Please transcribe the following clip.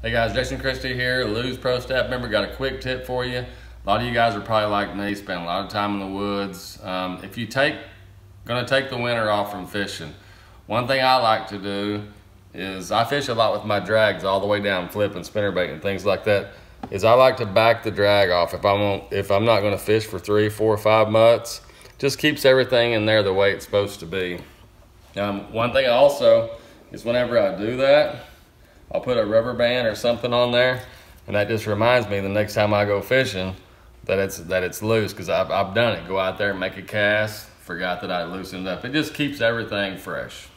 Hey guys, Jason Christie here, Lew's Pro Staff member. Got a quick tip for you. A lot of you guys are probably like me, spend a lot of time in the woods. Um, if you take, gonna take the winter off from fishing, one thing I like to do is I fish a lot with my drags all the way down, flipping spinnerbait and things like that. Is I like to back the drag off if I won't, if I'm not gonna fish for three, four, five months. Just keeps everything in there the way it's supposed to be. Um, one thing also is whenever I do that, I'll put a rubber band or something on there, and that just reminds me the next time I go fishing that it's that it's loose because I've, I've done it. Go out there and make a cast, forgot that I loosened up. It just keeps everything fresh.